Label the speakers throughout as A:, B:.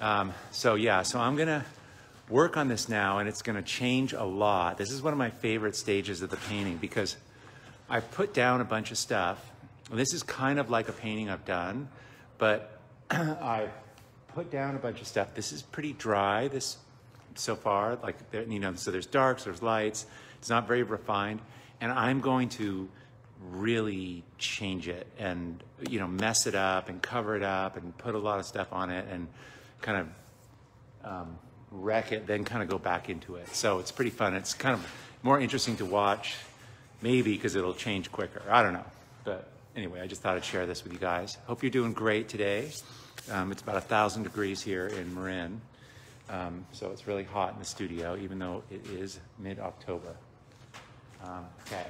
A: Um, so yeah, so I'm gonna work on this now and it's gonna change a lot. This is one of my favorite stages of the painting because I put down a bunch of stuff. This is kind of like a painting I've done, but I put down a bunch of stuff. This is pretty dry, this so far, like, you know, so there's darks, there's lights. It's not very refined. And I'm going to really change it and, you know, mess it up and cover it up and put a lot of stuff on it and kind of um, wreck it, then kind of go back into it. So it's pretty fun. It's kind of more interesting to watch, maybe because it'll change quicker. I don't know. But anyway, I just thought I'd share this with you guys. Hope you're doing great today. Um, it's about a thousand degrees here in Marin. Um, so it's really hot in the studio, even though it is mid October. Um, okay.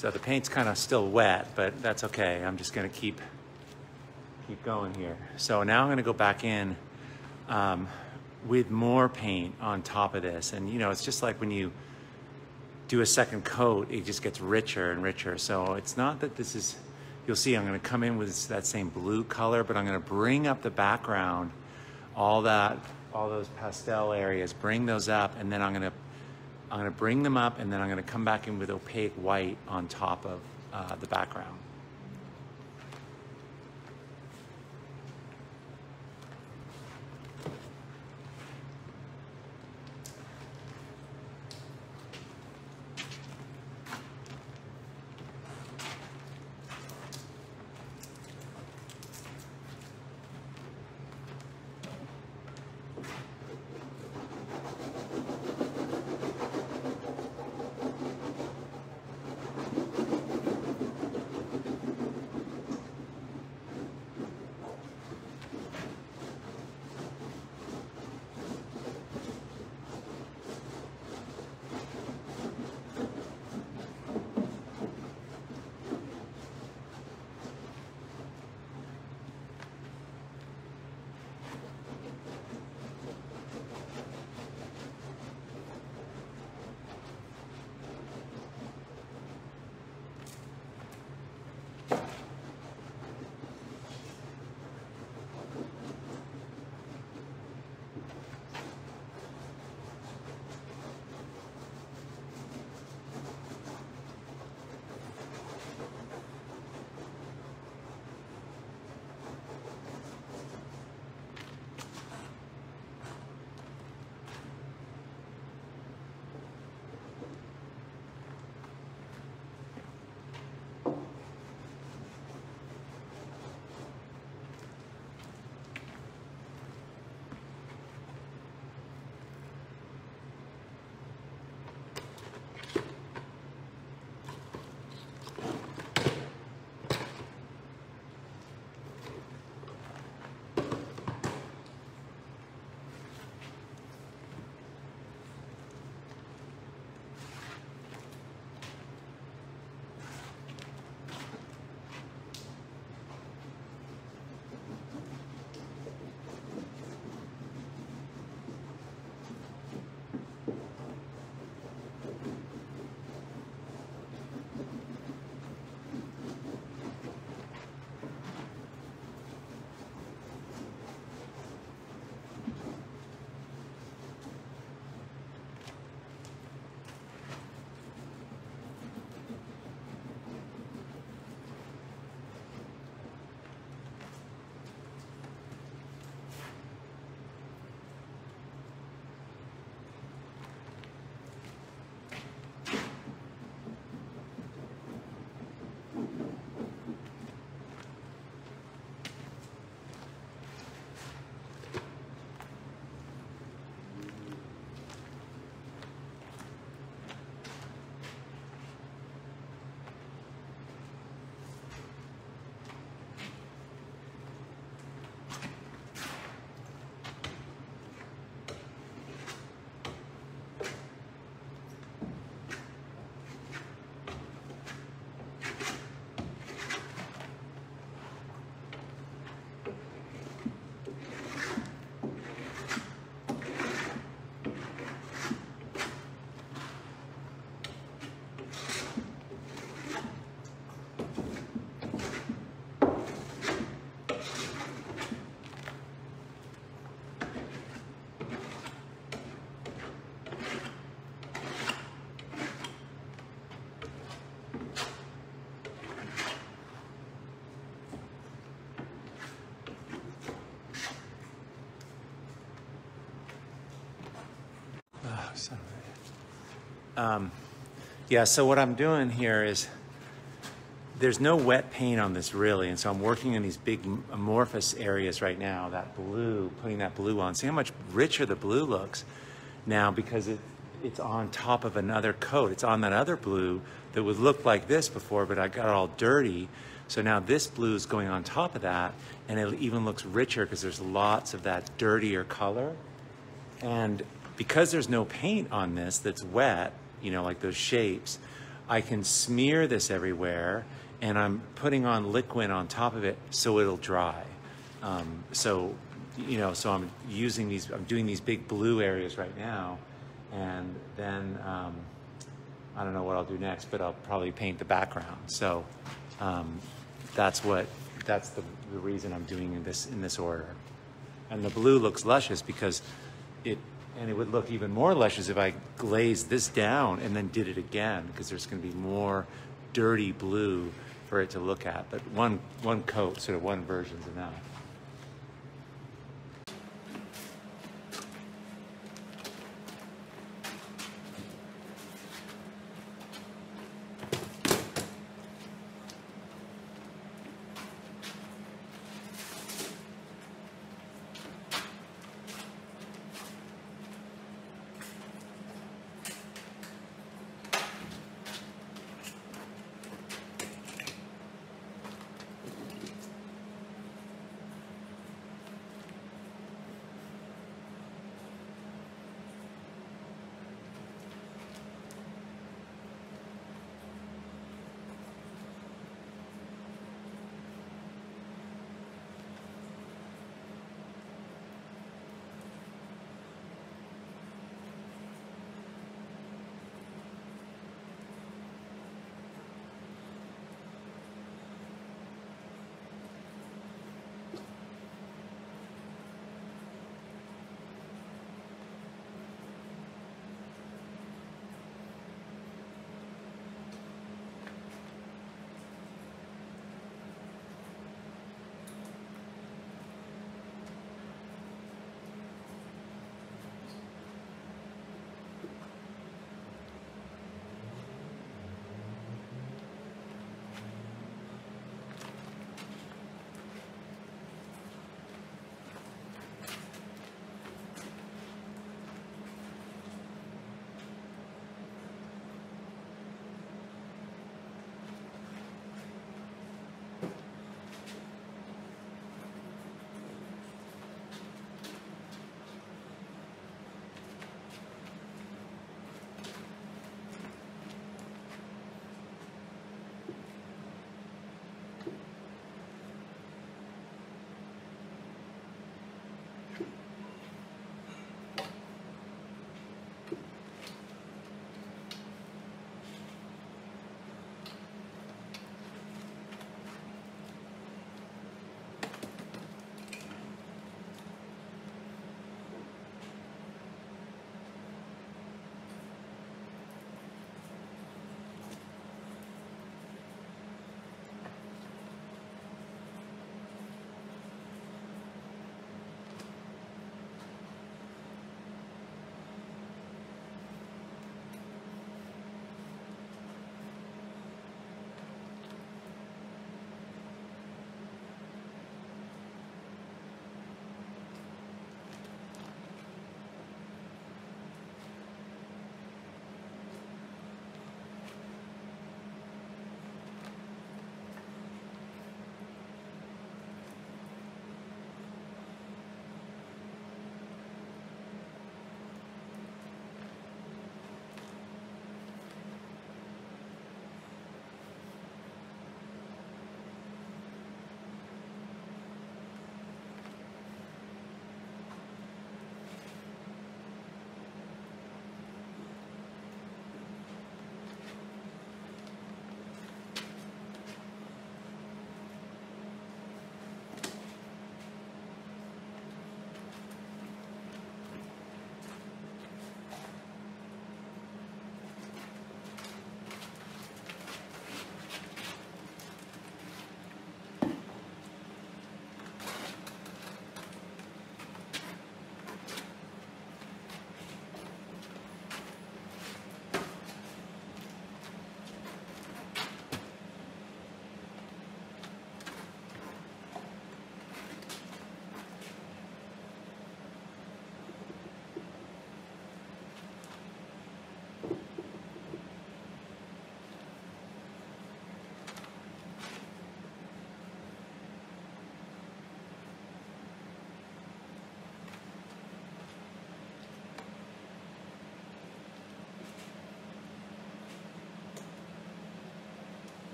A: So the paint's kind of still wet, but that's okay. I'm just gonna keep keep going here. So now I'm gonna go back in um, with more paint on top of this. And you know, it's just like when you do a second coat, it just gets richer and richer. So it's not that this is, you'll see I'm gonna come in with that same blue color, but I'm gonna bring up the background, all that, all those pastel areas, bring those up, and then I'm gonna, I'm gonna bring them up, and then I'm gonna come back in with opaque white on top of uh, the background. Um, yeah, so what I'm doing here is there's no wet paint on this really, and so I'm working in these big amorphous areas right now, that blue, putting that blue on. See how much richer the blue looks now because it, it's on top of another coat. It's on that other blue that would look like this before, but I got it all dirty. So now this blue is going on top of that, and it even looks richer because there's lots of that dirtier color. And because there's no paint on this that's wet, you know, like those shapes, I can smear this everywhere and I'm putting on liquid on top of it so it'll dry. Um, so, you know, so I'm using these, I'm doing these big blue areas right now and then um, I don't know what I'll do next, but I'll probably paint the background. So um, that's what, that's the, the reason I'm doing this in this order. And the blue looks luscious because it, and it would look even more luscious if I glazed this down and then did it again because there's going to be more dirty blue for it to look at. But one, one coat, sort of one version's enough.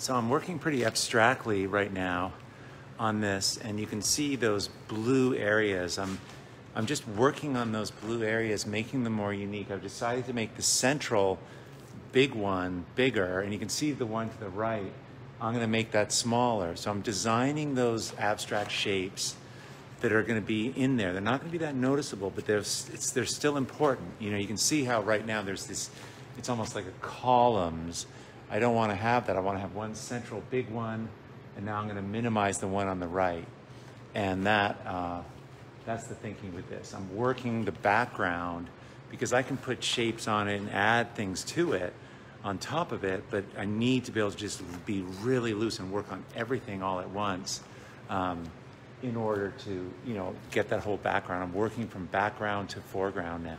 A: So I'm working pretty abstractly right now on this, and you can see those blue areas. I'm, I'm just working on those blue areas, making them more unique. I've decided to make the central big one bigger, and you can see the one to the right. I'm going to make that smaller. So I'm designing those abstract shapes that are going to be in there. They're not going to be that noticeable, but they're, it's, they're still important. You know, you can see how right now there's this, it's almost like a columns. I don't want to have that. I want to have one central big one, and now I'm going to minimize the one on the right. And that, uh, that's the thinking with this. I'm working the background because I can put shapes on it and add things to it on top of it, but I need to be able to just be really loose and work on everything all at once. Um, in order to, you know, get that whole background. I'm working from background to foreground now.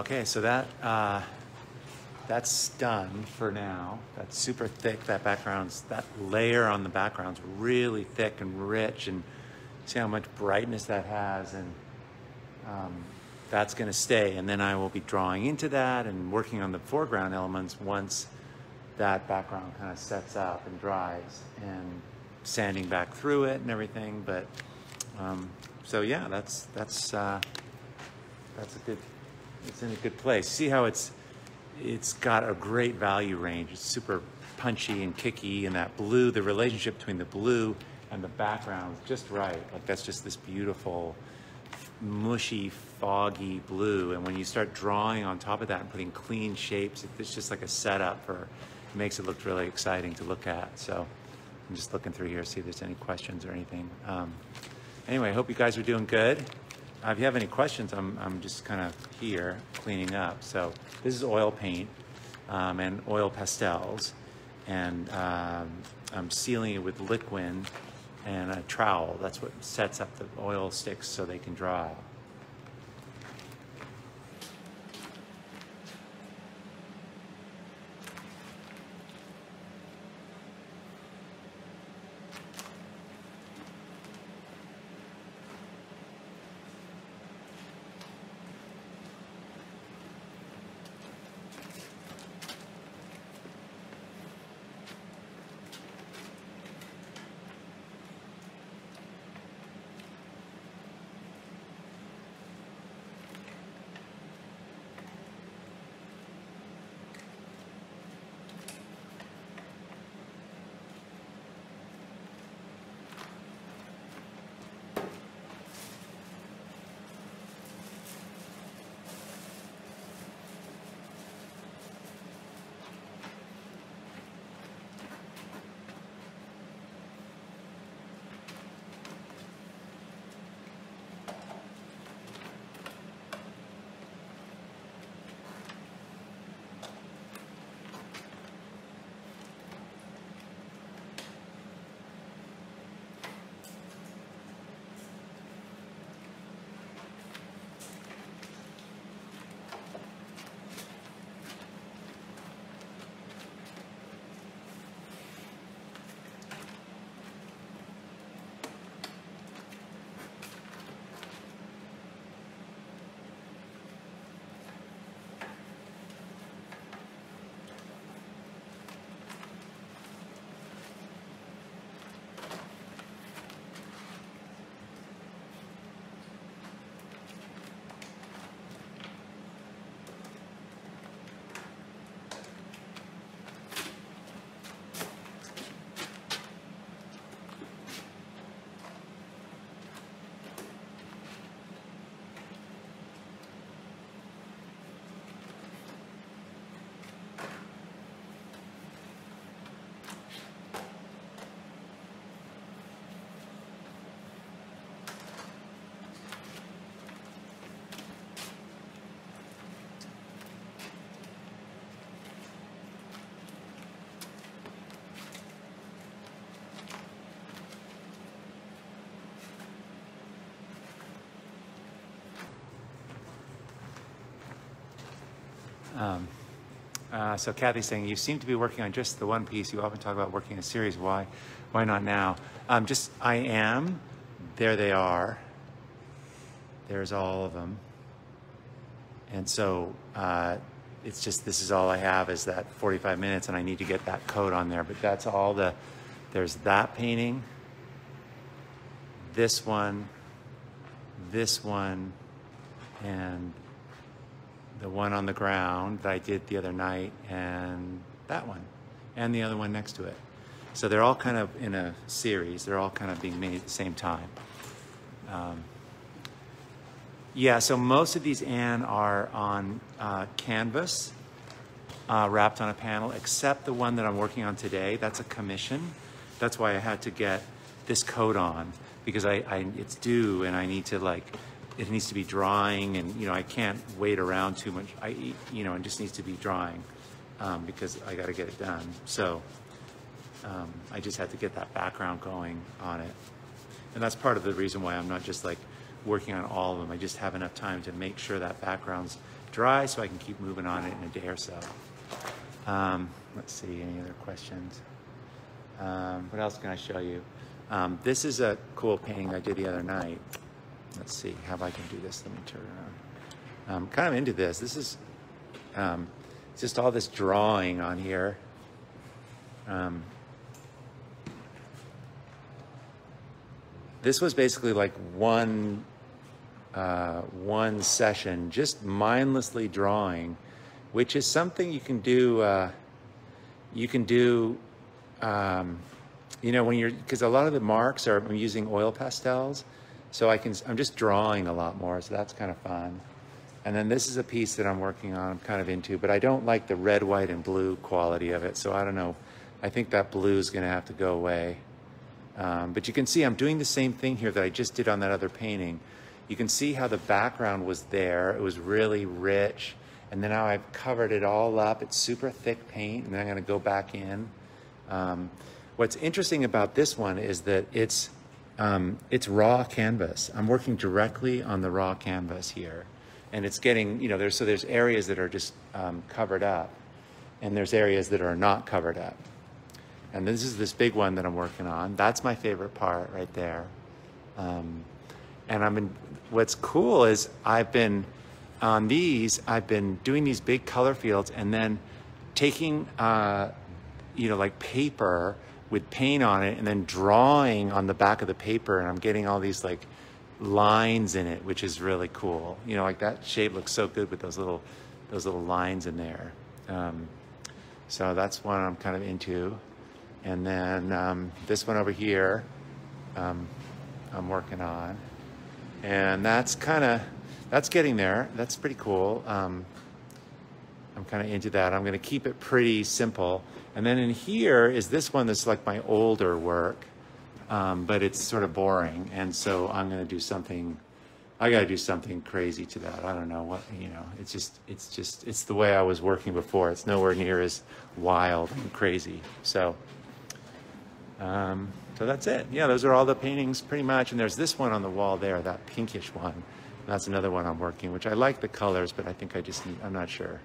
A: Okay, so that uh, that's done for now. That's super thick. That background's that layer on the background's really thick and rich, and see how much brightness that has, and um, that's going to stay. And then I will be drawing into that and working on the foreground elements once that background kind of sets up and dries, and sanding back through it and everything. But um, so yeah, that's that's uh, that's a good it's in a good place. See how it's it's got a great value range. It's super punchy and kicky, and that blue, the relationship between the blue and the background is just right. Like that's just this beautiful, mushy, foggy blue. And when you start drawing on top of that and putting clean shapes, it's just like a setup for, it makes it look really exciting to look at. So I'm just looking through here, see if there's any questions or anything. Um, anyway, I hope you guys are doing good. If you have any questions, I'm, I'm just kind of here cleaning up. So this is oil paint um, and oil pastels. And um, I'm sealing it with Liquin and a trowel. That's what sets up the oil sticks so they can dry. Um, uh, so Kathy's saying you seem to be working on just the one piece. You often talk about working a series. Why? Why not now? Um, just I am. There they are. There's all of them. And so uh, it's just this is all I have is that 45 minutes, and I need to get that coat on there. But that's all the. There's that painting. This one. This one, and the one on the ground that I did the other night, and that one, and the other one next to it. So they're all kind of in a series. They're all kind of being made at the same time. Um, yeah, so most of these Anne are on uh, canvas, uh, wrapped on a panel, except the one that I'm working on today. That's a commission. That's why I had to get this coat on because I, I it's due and I need to like it needs to be drying and you know I can't wait around too much. I you know it just needs to be drying um, because I got to get it done. So um, I just had to get that background going on it. And that's part of the reason why I'm not just like working on all of them. I just have enough time to make sure that background's dry so I can keep moving on it in a day or so. Um, let's see any other questions? Um, what else can I show you? Um, this is a cool painting I did the other night let's see how I can do this. Let me turn it around. I'm kind of into this. This is um, just all this drawing on here. Um, this was basically like one uh, one session, just mindlessly drawing, which is something you can do. Uh, you can do um, you know, when you're, because a lot of the marks are, I'm using oil pastels, so I can, I'm just drawing a lot more, so that's kind of fun. And then this is a piece that I'm working on, I'm kind of into, but I don't like the red, white, and blue quality of it, so I don't know. I think that blue is going to have to go away. Um, but you can see I'm doing the same thing here that I just did on that other painting. You can see how the background was there. It was really rich. And then now I've covered it all up. It's super thick paint, and then I'm going to go back in. Um, what's interesting about this one is that it's um, it's raw canvas. I'm working directly on the raw canvas here, and it's getting you know there's so there's areas that are just um, covered up, and there's areas that are not covered up. And this is this big one that I'm working on. That's my favorite part right there. Um, and I'm in, what's cool is I've been on these, I've been doing these big color fields and then taking, uh, you know, like paper with paint on it and then drawing on the back of the paper and I'm getting all these like lines in it, which is really cool. You know, like that shape looks so good with those little, those little lines in there. Um, so that's one I'm kind of into. And then um, this one over here, um, I'm working on. And that's kind of, that's getting there. That's pretty cool. Um, I'm kind of into that. I'm going to keep it pretty simple. And then in here is this one that's like my older work, um, but it's sort of boring. And so I'm going to do something, I got to do something crazy to that. I don't know what, you know, it's just, it's just, it's the way I was working before. It's nowhere near as wild and crazy. So, um, so that's it. Yeah, those are all the paintings pretty much. And there's this one on the wall there, that pinkish one. That's another one I'm working, which I like the colors, but I think I just need, I'm not sure.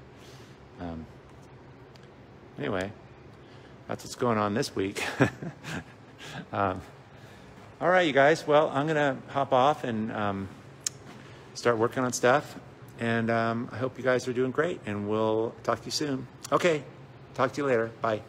A: Um, anyway, that's what's going on this week. um, all right, you guys. Well, I'm going to hop off and um, start working on stuff. And um, I hope you guys are doing great, and we'll talk to you soon. Okay, talk to you later. Bye.